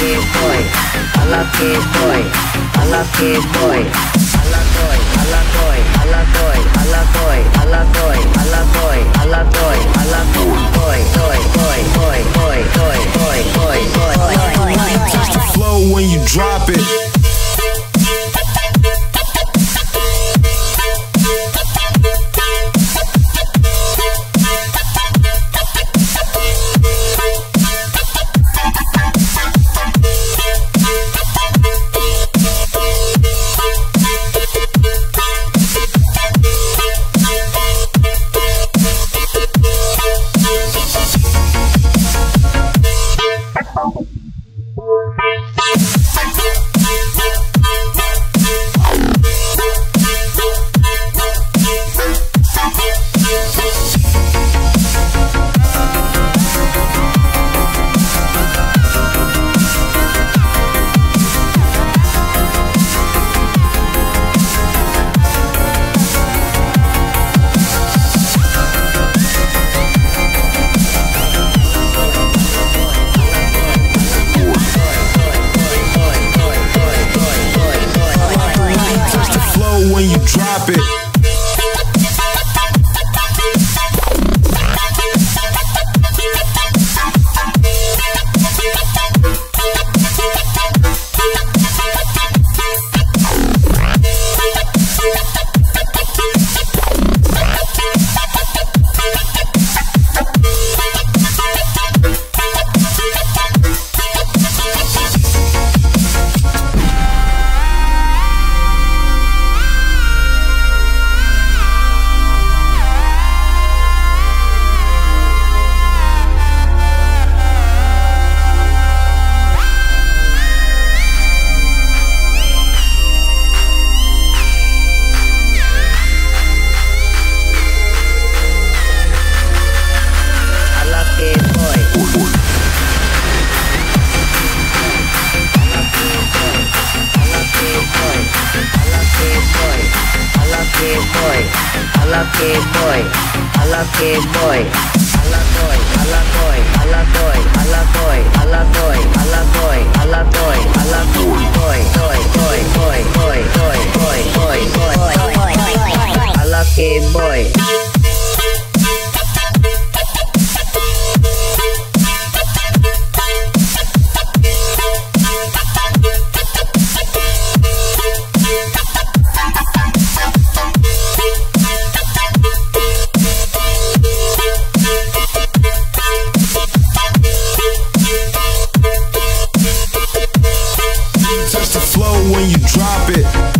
this boy. I love this boy. I love this boy. I love boy. I love boy. I love boy. I love boy. I love fit. Boy. I like it boy. I like boy. I like boy. I like boy. I like boy. I like boy. I like boy. I like boy. I like boy. Boy. Boy. Boy. The flow when you drop it.